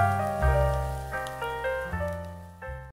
Música